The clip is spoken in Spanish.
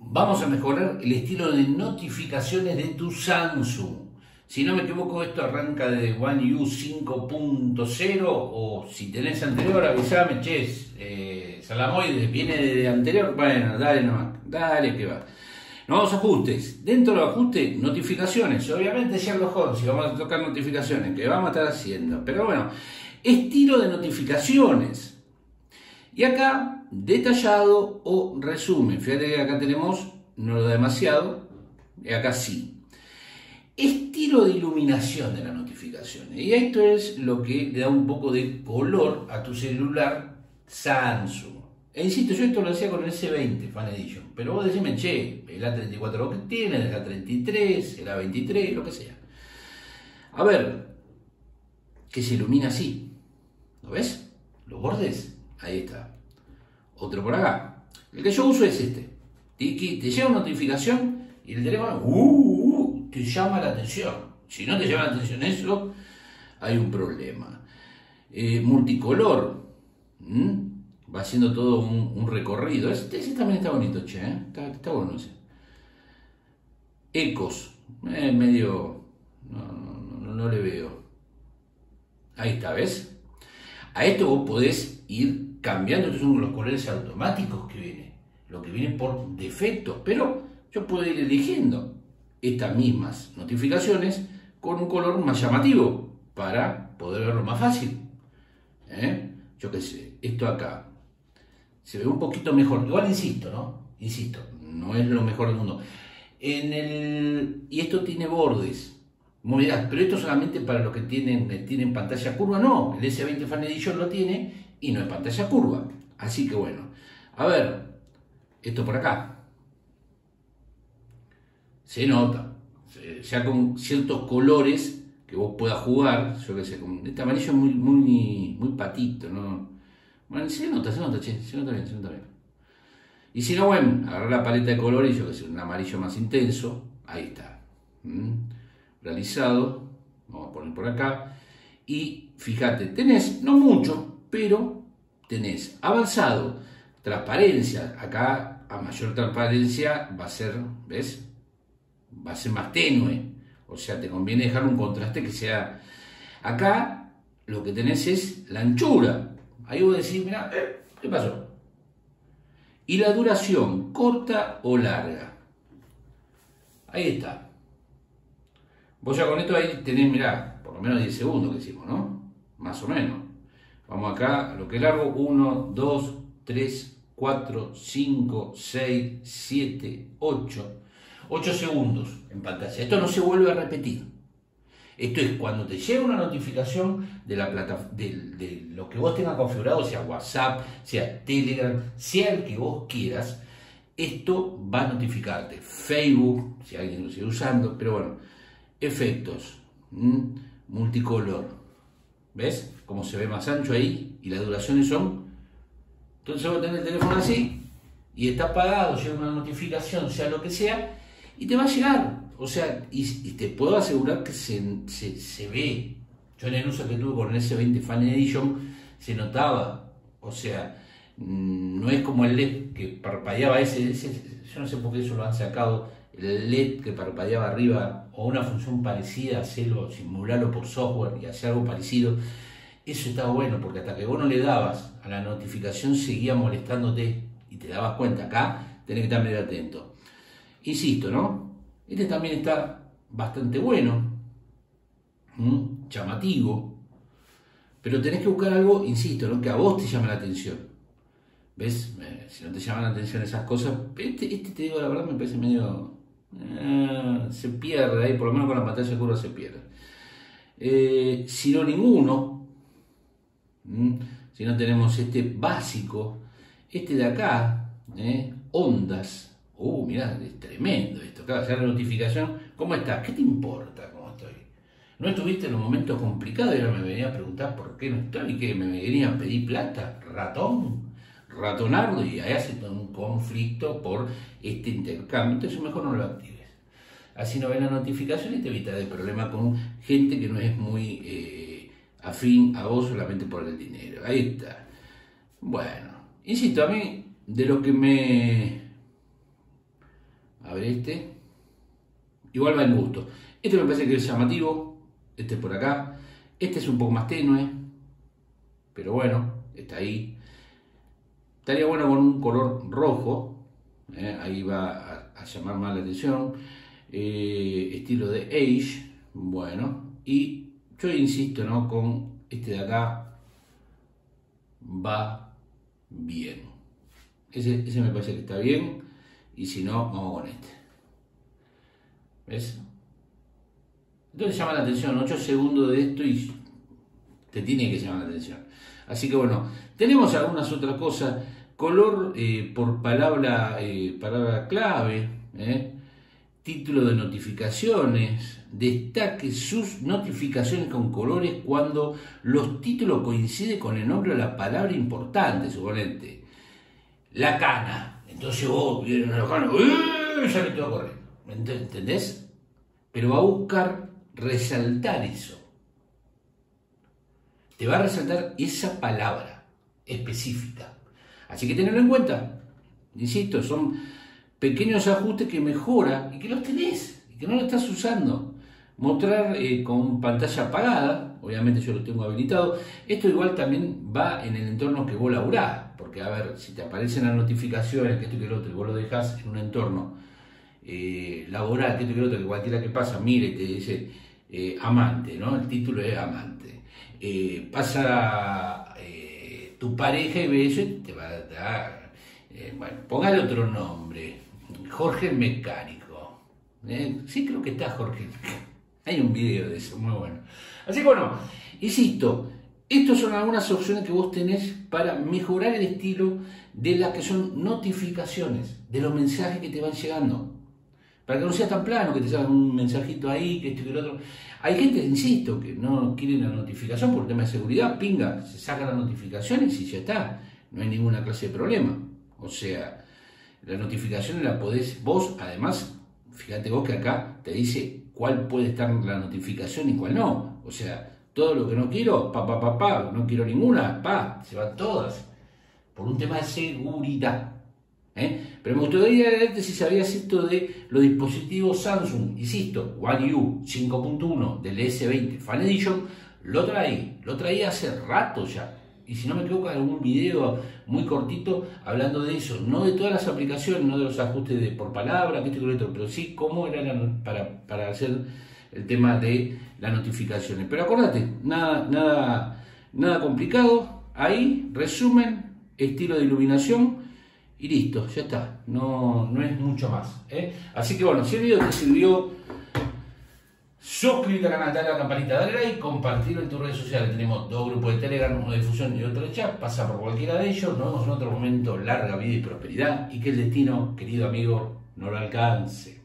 vamos a mejorar el estilo de notificaciones de tu Samsung. Si no me equivoco, esto arranca de One U 5.0 o si tenés anterior, avisame, che, eh, Salamoide viene de anterior, bueno, dale nomás, dale que va. Nuevos ajustes. Dentro de los ajustes, notificaciones. Obviamente Sherlock Holmes, si vamos a tocar notificaciones, que vamos a estar haciendo. Pero bueno, estilo de notificaciones. Y acá, detallado o resumen. Fíjate que acá tenemos no lo demasiado, y acá sí estilo de iluminación de las notificaciones. Y esto es lo que le da un poco de color a tu celular Samsung. E insisto, yo esto lo hacía con el S20 Fan Edition, pero vos decime, che, el A34 lo que tiene, el A33, el A23, lo que sea. A ver, que se ilumina así. ¿Lo ves? ¿Los bordes? Ahí está. Otro por acá. El que yo uso es este. Tiki, te llega una notificación y el teléfono, uh, te llama la atención. Si no te llama la atención eso, hay un problema. Eh, multicolor. Va haciendo todo un, recorrido. Ese, también está bonito, che. ¿eh? Está, bueno ese. Ecos. Eh, medio... No, no, le veo. Ahí está, ¿ves? A esto vos podés ir cambiando. Estos son los colores automáticos que vienen. Lo que viene por defecto. Pero yo puedo ir eligiendo estas mismas notificaciones con un color más llamativo para poder verlo más fácil. ¿Eh? Yo qué sé, esto acá se ve un poquito mejor. Igual insisto, ¿no? Insisto, no es lo mejor del mundo. En el, y esto tiene bordes. pero esto solamente para los que tienen, tienen pantalla curva. No, el S20 Fan Edition lo tiene y no es pantalla curva. Así que bueno, a ver, esto por acá se nota, ya con ciertos colores que vos puedas jugar, yo qué sé, con este amarillo es muy, muy, muy patito, ¿no? Bueno, se nota, se nota, che, se nota bien, se nota bien. Y si no, bueno, agarrar la paleta de colores, yo qué sé, un amarillo más intenso, ahí está. Realizado, vamos a poner por acá. Y fíjate, tenés, no mucho, pero tenés avanzado, transparencia, acá a mayor transparencia va a ser, ¿ves? va a ser más tenue. O sea, te conviene dejar un contraste que sea... Acá lo que tenés es la anchura. Ahí vos decís, mira, eh, ¿qué pasó? Y la duración, corta o larga. Ahí está. Vos ya con esto ahí tenés, mirá, por lo menos 10 segundos que hicimos, ¿no? Más o menos. Vamos acá, lo que es largo, 1, 2, 3, 4, 5, 6, 7, 8, 8 segundos en pantalla. Esto no se vuelve a repetir. Esto es cuando te llega una notificación de, la plata, de, lo que vos tengas configurado, sea WhatsApp, sea Telegram, sea el que vos quieras, esto va a notificarte. Facebook, si alguien lo sigue usando, pero bueno, efectos, multicolor. ¿Ves? Cómo se ve más ancho ahí y las duraciones son. Entonces vos tenés el teléfono así y está apagado, llega una notificación, sea lo que sea, y te va a llegar. O sea, y, te puedo asegurar que se, ve. Yo en el uso que tuve con el S20 Fan Edition se notaba. O sea, no es como el LED que parpadeaba ese, yo no sé por qué eso lo han sacado, el LED que parpadeaba arriba o una función parecida, hacerlo, simularlo por software y hacer algo parecido. Eso está bueno porque hasta que vos no le dabas a la notificación seguía molestándote y te dabas cuenta. Acá tenés que estar medio atento. Insisto, ¿no? Este también está bastante bueno, llamativo, pero tenés que buscar algo, insisto, ¿no? que a vos te llame la atención. ¿Ves? Si no te llaman la atención esas cosas, este, este te digo la verdad, me parece medio... Eh, se pierde ahí, por lo menos con la pantalla curva se pierde. Eh, si no ninguno, si no tenemos este básico, este de acá, ondas, Uh, mirá, es tremendo esto. Cada hacer la notificación. ¿Cómo estás? ¿Qué te importa cómo estoy? ¿No estuviste en los momentos complicados y ahora me venía a preguntar por qué no estoy? ¿Que me venía a pedir plata? ¿Ratón? Ratonardo y ahí hace un conflicto por este intercambio. Entonces mejor no lo actives. Así no ven la notificación y te evitas el problema con gente que no es muy eh, afín a vos solamente por el dinero. Ahí está. Bueno, insisto, a mí de lo que me ver este. Igual va en gusto. Este me parece que es llamativo. Este por acá. Este es un poco más tenue. Pero bueno, está ahí. Estaría bueno con un color rojo. ¿eh? Ahí va a, llamar más la atención. Eh, estilo de Age. Bueno. Y yo insisto, ¿no? Con este de acá. Va bien. Ese, ese me parece que está bien. Y si no, vamos con este. ¿Ves? Entonces llama la atención, 8 segundos de esto y te tiene que llamar la atención. Así que bueno, tenemos algunas otras cosas. Color eh, por palabra, eh, palabra clave, ¿eh? título de notificaciones, destaque sus notificaciones con colores cuando los títulos coinciden con el nombre de la palabra importante, suponente. La cana. Entonces vos vienes a la cana, ya me tengo corriendo. ¿Entendés? Pero va a buscar resaltar eso. Te va a resaltar esa palabra específica. Así que tenedlo en cuenta. Insisto, son pequeños ajustes que mejora y que los tenés y que no lo estás usando. Mostrar eh, con pantalla apagada, obviamente yo lo tengo habilitado. Esto igual también va en el entorno que vos laburás, porque a ver, si te aparecen las notificaciones, que esto y que lo otro, y vos lo dejás en un entorno eh, laboral, que esto y que lo otro, que cualquiera que pasa, mire, te dice eh, amante, ¿no? El título es amante. pasa tu pareja y ve eso y te va a dar, bueno, póngale otro nombre, Jorge el Mecánico. ¿eh? Sí, creo que está Jorge Mecánico. Hay un video de eso, muy bueno. Así que bueno, insisto, estas son algunas opciones que vos tenés para mejorar el estilo de las que son notificaciones, de los mensajes que te van llegando. Para que no sea tan plano, que te salga un mensajito ahí, que esto y que lo otro. Hay gente, insisto, que no quiere la notificación por tema de seguridad, pinga, se saca las notificaciones y ya está. No hay ninguna clase de problema. O sea, la notificación la podés, vos además, fíjate vos que acá te dice cuál puede estar la notificación y cuál no. O sea, todo lo que no quiero, pa, pa, pa, pa, no quiero ninguna, pa, se van todas. Por un tema de seguridad. ¿eh? Pero me gustaría ver si sabías esto de los dispositivos Samsung, insisto, One U 5.1 del S20 Fan Edition, lo traí, lo traí hace rato ya. Y si no me equivoco, algún video muy cortito hablando de eso, no de todas las aplicaciones, no de los ajustes de por palabra, que esto, pero sí cómo era para, para hacer el tema de las notificaciones. Pero acuérdate, nada, nada, nada complicado, ahí, resumen, estilo de iluminación y listo, ya está, no, no es mucho más. ¿eh? Así que bueno, si el video te sirvió Suscríbete al canal, dale a la campanita, dale like, compartirlo en tus redes sociales. Tenemos dos grupos de Telegram, uno de difusión y otro de chat. Pasa por cualquiera de ellos. Nos vemos en otro momento. Larga vida y prosperidad. Y que el destino, querido amigo, no lo alcance.